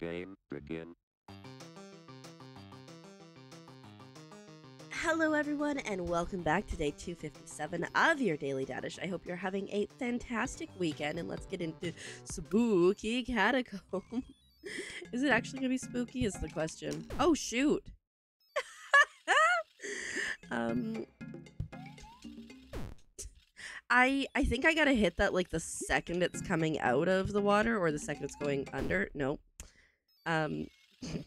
Game begin. Hello, everyone, and welcome back to day 257 of your Daily Dadish. I hope you're having a fantastic weekend, and let's get into spooky catacomb. is it actually gonna be spooky? Is the question. Oh shoot! um, I I think I gotta hit that like the second it's coming out of the water, or the second it's going under. Nope. Um, if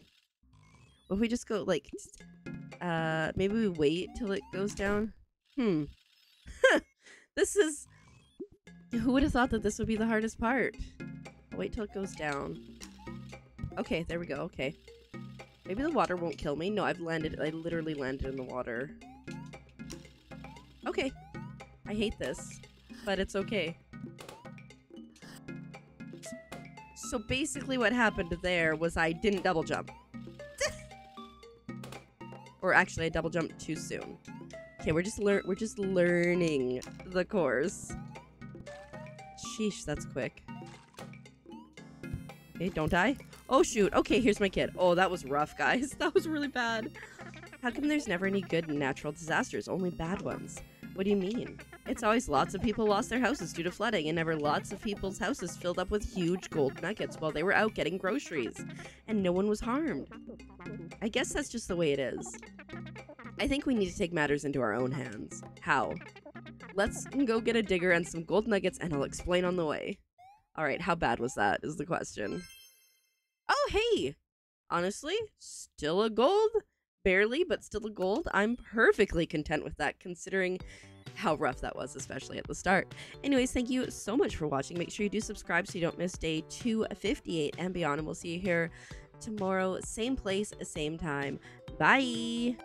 we just go like uh, maybe we wait till it goes down. Hmm. this is. Who would have thought that this would be the hardest part? Wait till it goes down. Okay, there we go. Okay. Maybe the water won't kill me. No, I've landed. I literally landed in the water. Okay. I hate this, but it's okay. So basically, what happened there was I didn't double jump. Or actually, I double jumped too soon. Okay, we're just lear we're just learning the course. Sheesh, that's quick. Okay, don't die. Oh shoot. Okay, here's my kid. Oh, that was rough, guys. That was really bad. How come there's never any good natural disasters, only bad ones? What do you mean? It's always lots of people lost their houses due to flooding, and never lots of people's houses filled up with huge gold nuggets while they were out getting groceries, and no one was harmed. I guess that's just the way it is. I think we need to take matters into our own hands. How? Let's go get a digger and some gold nuggets, and I'll explain on the way. Alright, how bad was that, is the question. Oh, hey! Honestly, still a gold? Barely, but still a gold. I'm perfectly content with that, considering how rough that was, especially at the start. Anyways, thank you so much for watching. Make sure you do subscribe so you don't miss day 258 and beyond, and we'll see you here tomorrow, same place, same time. Bye!